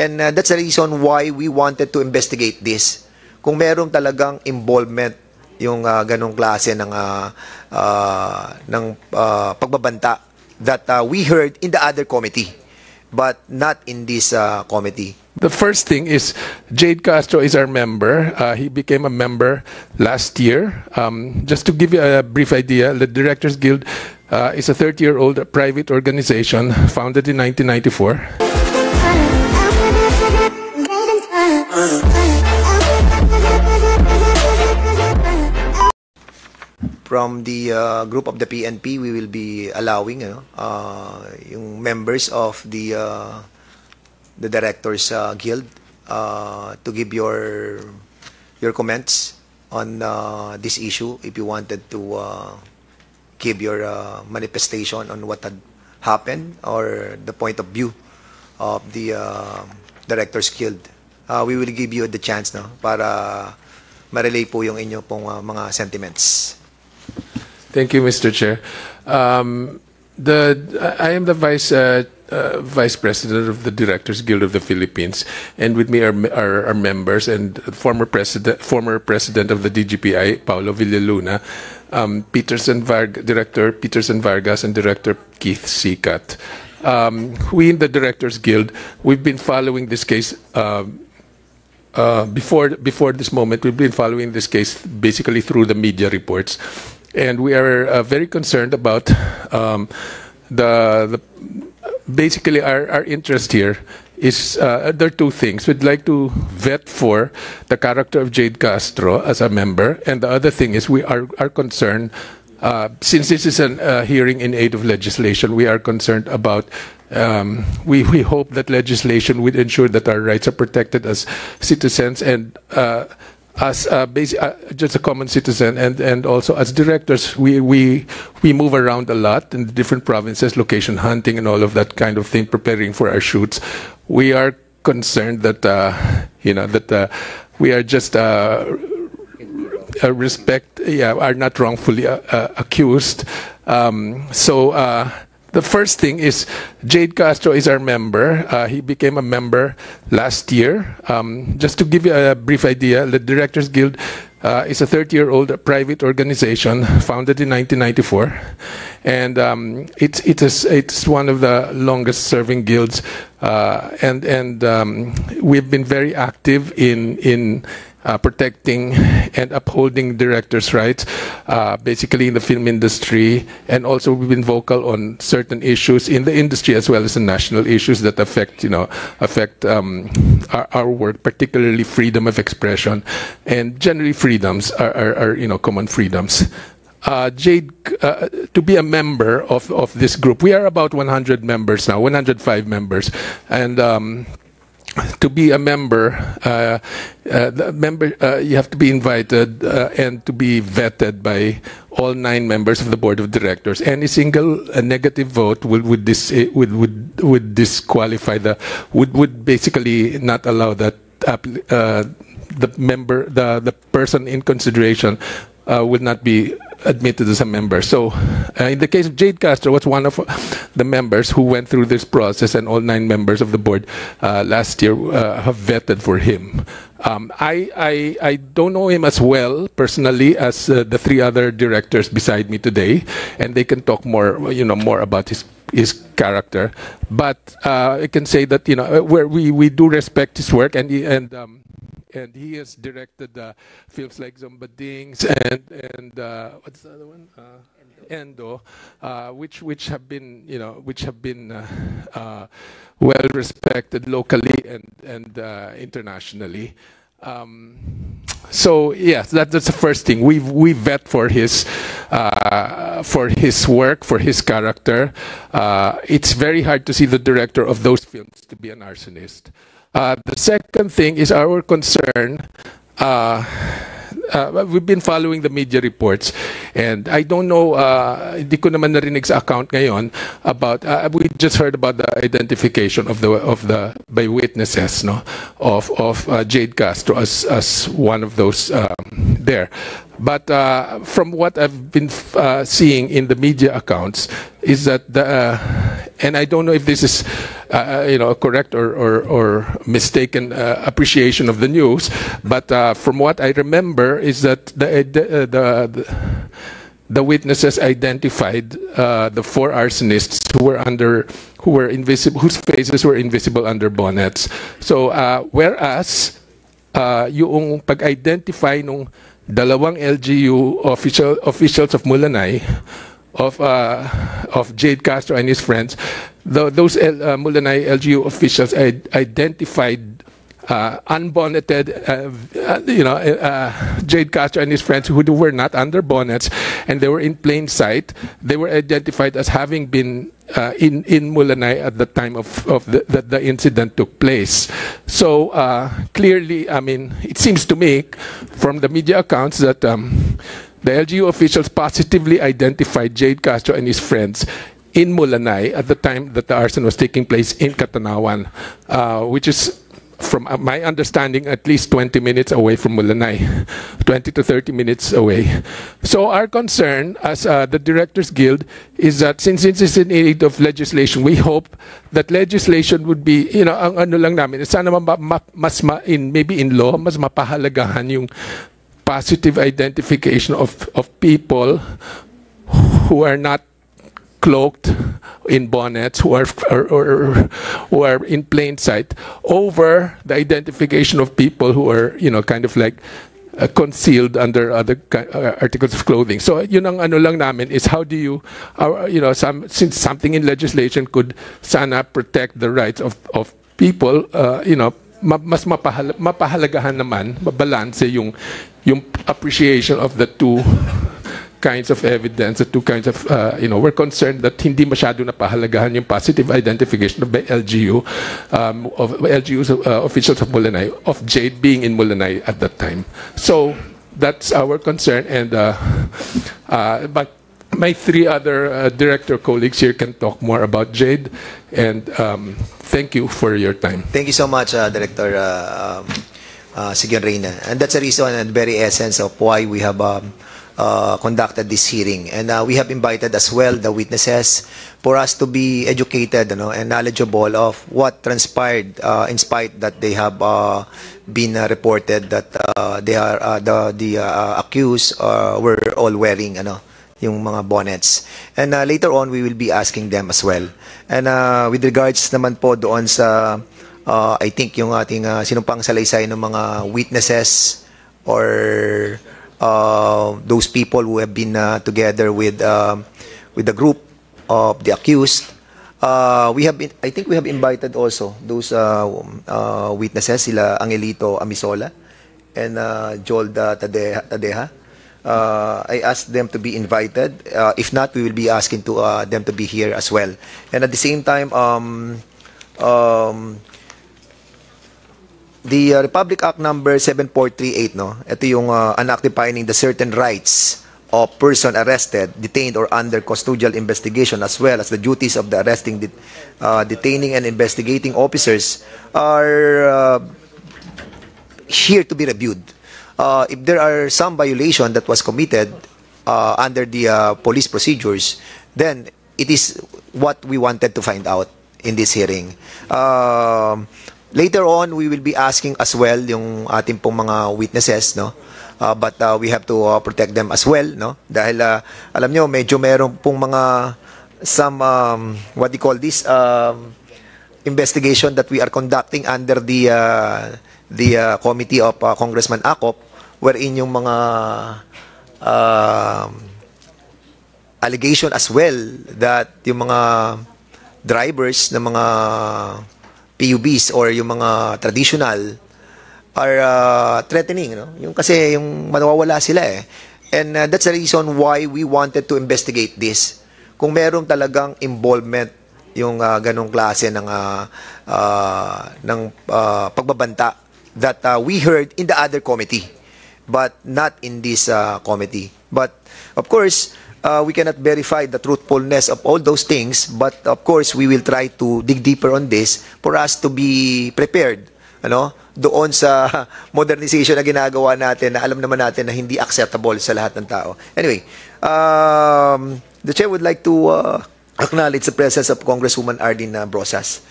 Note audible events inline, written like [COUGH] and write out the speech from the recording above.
And uh, that's the reason why we wanted to investigate this. Kung merong talagang involvement yung uh, ganong klase ng uh, uh, ng uh, pagbabanta that uh, we heard in the other committee but not in this uh, committee. The first thing is Jade Castro is our member. Uh, he became a member last year. Um, just to give you a brief idea, the Directors Guild uh, is a 30 year old private organization founded in 1994. From the uh, group of the PNP, we will be allowing you know, uh, members of the uh, the directors uh, guild uh, to give your your comments on uh, this issue if you wanted to uh, give your uh, manifestation on what had happened or the point of view of the uh, directors guild. Uh, we will give you the chance no para ma-relay po yung inyo pong uh, mga sentiments. Thank you, Mr. Chair. Um, the I am the vice uh, uh, vice president of the Directors Guild of the Philippines, and with me are, are, are members and former president former president of the DGPI, Paolo Villaluna, um, Peterson Varg, Director Peterson Vargas, and Director Keith Sicat. Um, we in the Directors Guild, we've been following this case. Um, uh, before before this moment, we've been following this case basically through the media reports, and we are uh, very concerned about um, the, the basically our, our interest here is uh, there are two things. We'd like to vet for the character of Jade Castro as a member, and the other thing is we are, are concerned. Uh, since this is a uh, hearing in aid of legislation, we are concerned about um, we, we hope that legislation would ensure that our rights are protected as citizens and uh, as uh, basic, uh, just a common citizen and, and also as directors, we, we, we move around a lot in different provinces, location hunting and all of that kind of thing, preparing for our shoots. We are concerned that, uh, you know, that uh, we are just uh, uh, respect, yeah, are not wrongfully accused. Um, so, the first thing is Jade Castro is our member. Uh, he became a member last year. Um, just to give you a brief idea, the Directors Guild uh, is a 30 year old private organization founded in 1994. And um, it's, it's, a, it's one of the longest serving guilds. Uh, and and um, we've been very active in, in uh, protecting and upholding directors' rights, uh, basically in the film industry, and also we've been vocal on certain issues in the industry as well as the national issues that affect, you know, affect um, our, our, work, particularly freedom of expression, and generally freedoms are, are, are you know, common freedoms. Uh, Jade, uh, to be a member of, of this group, we are about 100 members now, 105 members, and um, to be a member, uh, uh, the member uh, you have to be invited uh, and to be vetted by all nine members of the board of directors. Any single uh, negative vote would would, dis, uh, would would would disqualify the would would basically not allow that the member the the person in consideration uh, will not be admitted as a member. So, uh, in the case of Jade Castro, was one of the members who went through this process, and all nine members of the board uh, last year uh, have vetted for him. Um, I, I, I don't know him as well personally as uh, the three other directors beside me today, and they can talk more, you know, more about his his character. But uh, I can say that you know where we we do respect his work, and and um, and he has directed uh, films like Zombadings and and uh, what's the other one? Uh, Endo, uh, which which have been you know which have been uh, uh, well respected locally and and internationally. Um, so yes, that, that's the first thing. We we vet for his uh, for his work, for his character. Uh, it's very hard to see the director of those films to be an arsonist. Uh, the second thing is our concern. Uh, uh, we've been following the media reports and I don't know, uh, hindi ko naman narinig sa account ngayon about, uh, we just heard about the identification of the, of the, by witnesses, no, of, of uh, Jade Castro as, as one of those um, there. But uh, from what I've been uh, seeing in the media accounts is that the, and I don't know if this is, uh, you know, a correct or, or, or mistaken uh, appreciation of the news, but uh, from what I remember is that the, the, the, the witnesses identified uh, the four arsonists who were under, who were invisible, whose faces were invisible under bonnets. So, uh, whereas uh, yung pag-identify nung dalawang LGU official officials of Mulanay of uh, of Jade Castro and his friends, tho- those L, uh, Mulanay LGU officials identified uh, unbonneted, uh, you know, uh, Jade Castro and his friends who were not under bonnets, and they were in plain sight. They were identified as having been uh, in in Mulanay at the time of of the, the, the incident took place. So uh, clearly, I mean, it seems to me from the media accounts that. Um, the LGU officials positively identified Jade Castro and his friends in Mulanay at the time that the arson was taking place in Katanawan, uh, which is, from uh, my understanding, at least 20 minutes away from Mulanay, [LAUGHS] 20 to 30 minutes away. So our concern as uh, the Directors Guild is that since it is in need of legislation, we hope that legislation would be, you know, ang ano lang namin, sana ma- ma- mas ma- in, maybe in law, mas mapahalagahan yung positive identification of, of people who are not cloaked in bonnets, who are, or, or, who are in plain sight, over the identification of people who are, you know, kind of like uh, concealed under other uh, articles of clothing. So, yun ang ano lang namin is how do you, uh, you know, some, since something in legislation could sana protect the rights of, of people, uh, you know, ma- mas mapahal- mapahalagahan naman, mabalanse yung, yung appreciation of the two kinds of evidence, the two kinds of, uh, you know, we're concerned that hindi masyado napahalagahan yung positive identification of LGU, um, of LGU's uh, officials of Mulanay, of Jade being in Mulanay at that time. So that's our concern, and uh, uh, but my three other uh, director colleagues here can talk more about Jade, and um, thank you for your time. Thank you so much, uh, Director uh, um, Reyna. And that's the reason and very essence of why we have um, uh, conducted this hearing. And uh, we have invited as well the witnesses for us to be educated you know, and knowledgeable of what transpired uh, in spite that they have uh, been uh, reported that uh, they are uh, the, the uh, accused uh, were all wearing ano, yung mga bonnets. And uh, later on, we will be asking them as well. And uh, with regards naman po doon sa, uh, I think yung ating uh, sinumpang salaysay ng mga witnesses or uh, those people who have been uh, together with um with the group of the accused. Uh, we have been, I think we have invited also those uh, uh, witnesses, sila Angelito Amisola and uh, Jolda Tadeja. Tadeja. Uh, I asked them to be invited. Uh, if not, we will be asking to uh, them to be here as well. And at the same time, um, um, the uh, Republic Act number 7438, no? Ito yung uh, unoccupying the certain rights of person arrested, detained, or under custodial investigation, as well as the duties of the arresting, det- uh, detaining, and investigating officers are uh, here to be reviewed. Uh, if there are some violation that was committed uh, under the uh, police procedures, then it is what we wanted to find out in this hearing. Um, later on, we will be asking as well yung ating pong mga witnesses, no? Uh, but uh, we have to uh, protect them as well, no? Dahil uh, alam nyo, medyo meron pong mga some um, what do you call this um, investigation that we are conducting under the uh, the uh, committee of uh, Congressman Akop wherein yung mga um, allegation as well that yung mga drivers ng mga PUBs or yung mga traditional are uh, threatening no? Yung kasi yung mawawala sila eh. And uh, that's the reason why we wanted to investigate this. Kung meron talagang involvement yung uh, ganong klase ng uh, uh, ng uh, pagbabanta that uh, we heard in the other committee but not in this uh, committee. But of course uh, we cannot verify the truthfulness of all those things but of course we will try to dig deeper on this for us to be prepared ano doon sa [LAUGHS] modernization na ginagawa natin na alam naman natin na hindi acceptable sa lahat ng tao anyway um, the chair would like to uh, acknowledge the presence of Congresswoman uh, Brosas.